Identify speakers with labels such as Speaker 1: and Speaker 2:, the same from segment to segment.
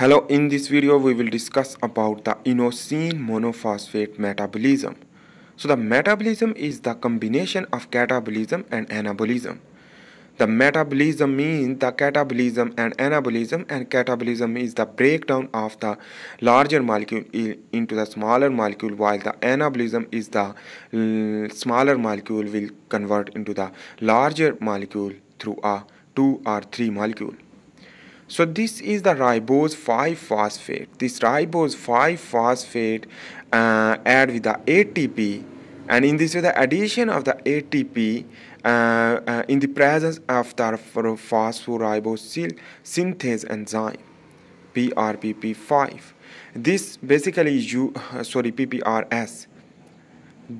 Speaker 1: Hello, in this video we will discuss about the inosine monophosphate metabolism. So the metabolism is the combination of catabolism and anabolism. The metabolism means the catabolism and anabolism and catabolism is the breakdown of the larger molecule into the smaller molecule while the anabolism is the smaller molecule will convert into the larger molecule through a 2 or 3 molecule. So this is the ribose 5-phosphate. This ribose 5-phosphate uh, add with the ATP and in this way the addition of the ATP uh, uh, in the presence of the phosphoribosylate synthase enzyme PRPP5. This basically you sorry PPRS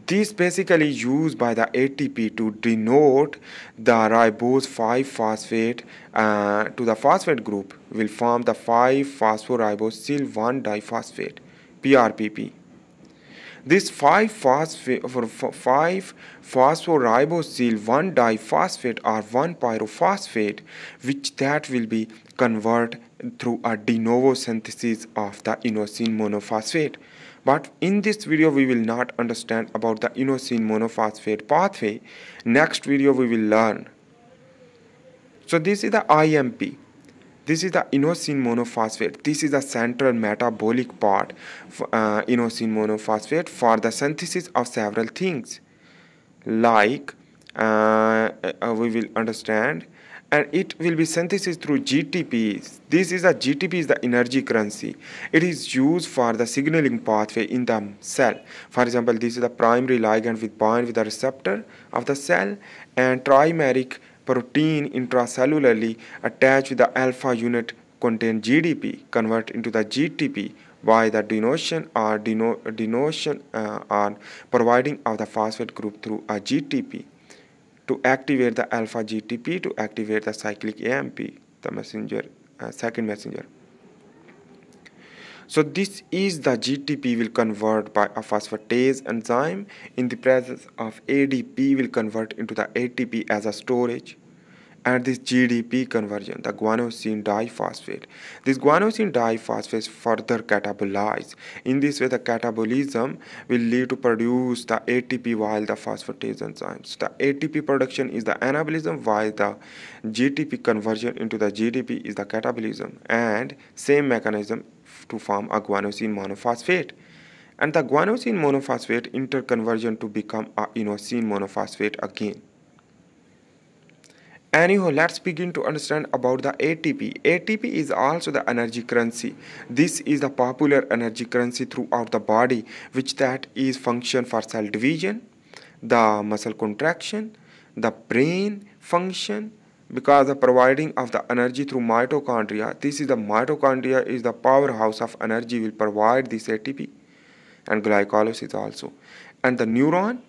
Speaker 1: this basically used by the ATP to denote the ribose 5-phosphate uh, to the phosphate group will form the 5-phosphoribosyl 1-diphosphate PRPP. This 5-phosphate 5 phosphoribosyl 1-diphosphate or 1-pyrophosphate which that will be converted through a de novo synthesis of the inosine monophosphate. But in this video we will not understand about the inosine monophosphate pathway. Next video we will learn. So this is the IMP. This is the inosine monophosphate. This is the central metabolic part uh, inosine monophosphate for the synthesis of several things. Like uh, uh, we will understand and it will be synthesized through GTP. This is a GTP is the energy currency. It is used for the signaling pathway in the cell. For example, this is the primary ligand with bind with the receptor of the cell and trimeric protein intracellularly attached with the alpha unit contain GDP convert into the GTP by the denotion or deno denotion uh, or providing of the phosphate group through a GTP to activate the alpha GTP to activate the cyclic AMP, the messenger, uh, second messenger. So this is the GTP will convert by a phosphatase enzyme in the presence of ADP will convert into the ATP as a storage and this GDP conversion, the guanosine diphosphate. This guanosine diphosphate further catabolize. In this way, the catabolism will lead to produce the ATP while the phosphatase enzymes. The ATP production is the anabolism while the GTP conversion into the GDP is the catabolism and same mechanism to form a guanosine monophosphate and the guanosine monophosphate interconversion to become a inosine monophosphate again. Anyhow, let's begin to understand about the ATP. ATP is also the energy currency. This is the popular energy currency throughout the body, which that is function for cell division, the muscle contraction, the brain function, because the providing of the energy through mitochondria. This is the mitochondria is the powerhouse of energy will provide this ATP and glycolysis also. And the neuron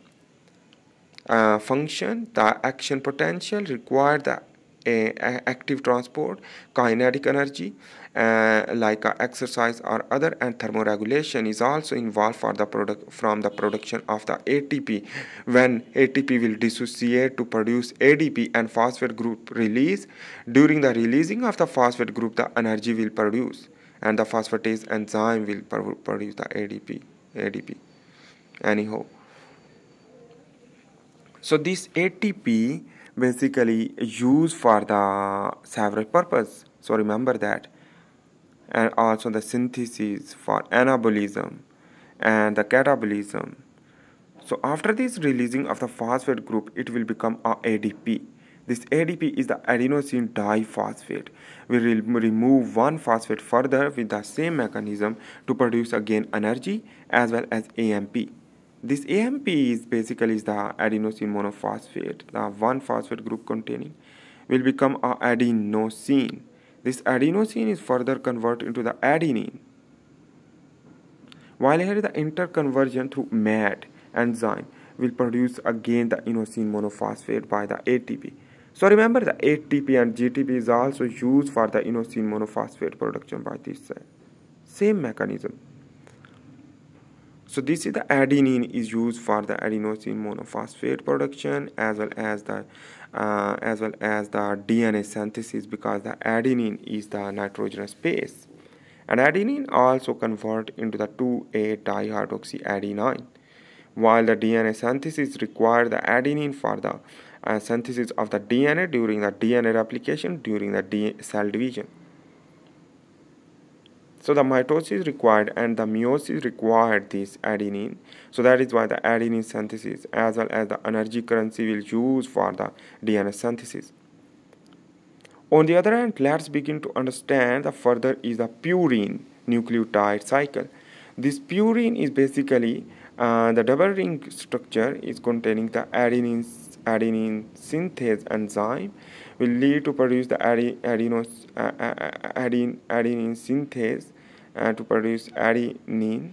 Speaker 1: uh, function, the action potential required the uh, active transport, kinetic energy, uh, like exercise or other, and thermoregulation is also involved for the product from the production of the ATP. When ATP will dissociate to produce ADP and phosphate group release, during the releasing of the phosphate group, the energy will produce, and the phosphatase enzyme will produce the ADP. ADP. Anyhow. So this ATP basically used for the several purpose. So remember that. And also the synthesis for anabolism and the catabolism. So after this releasing of the phosphate group, it will become a ADP. This ADP is the adenosine diphosphate. We will remove one phosphate further with the same mechanism to produce again energy as well as AMP. This AMP is basically is the adenosine monophosphate, the one phosphate group containing, will become a adenosine. This adenosine is further converted into the adenine. While here the interconversion through MAD enzyme will produce again the inosine monophosphate by the ATP. So remember the ATP and GTP is also used for the inosine monophosphate production by this cell. same mechanism. So this is the adenine is used for the adenosine monophosphate production as well as the uh, as well as the DNA synthesis because the adenine is the nitrogenous base and adenine also convert into the 2,8 dihydroxyadenine. While the DNA synthesis require the adenine for the uh, synthesis of the DNA during the DNA replication during the cell division. So the mitosis required and the meiosis required this adenine. So that is why the adenine synthesis as well as the energy currency will use for the DNA synthesis. On the other hand, let's begin to understand the further is the purine nucleotide cycle. This purine is basically uh, the double ring structure is containing the adenine, adenine synthase enzyme will lead to produce the adenos, uh, uh, uh, adenine, adenine synthase uh, to produce adenine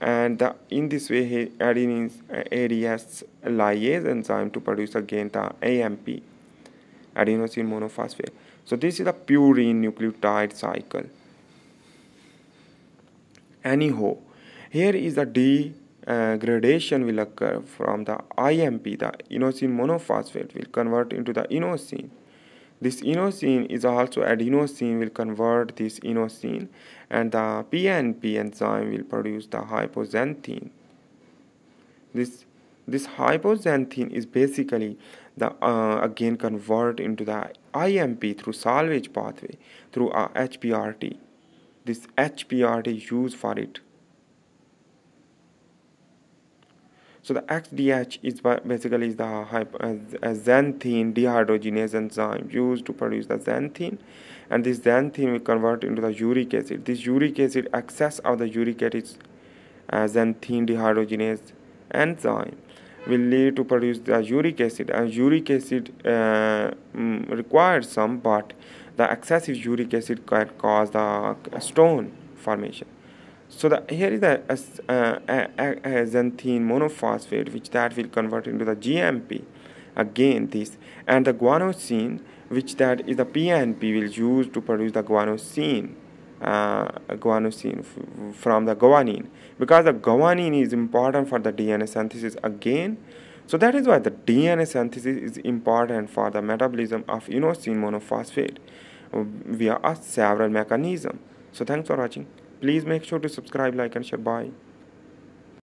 Speaker 1: and the, in this way adenine ADS lyase enzyme to produce again the AMP adenosine monophosphate. So this is the purine nucleotide cycle. Anyhow, here is the degradation will occur from the IMP, the inosine monophosphate will convert into the inosine. This inosine is also adenosine will convert this inosine and the PNP enzyme will produce the hypoxanthine. This this hypoxanthine is basically the uh, again convert into the IMP through salvage pathway through a HPRT. This HPRT used for it. So the XDH is basically is the xanthine dehydrogenase enzyme used to produce the xanthine. And this xanthine will convert into the uric acid. This uric acid excess of the uric acid uh, xanthine dehydrogenase enzyme will lead to produce the uric acid. And uric acid uh, mm, requires some but the excessive uric acid can cause the stone formation so the here is the uh, xanthine monophosphate which that will convert into the GMP again this and the guanosine which that is the PNP will use to produce the guanosine uh, guanosine from the guanine because the guanine is important for the DNA synthesis again. So that is why the DNA synthesis is important for the metabolism of inosine monophosphate via a several mechanism. So thanks for watching. Please make sure to subscribe, like and share. Bye.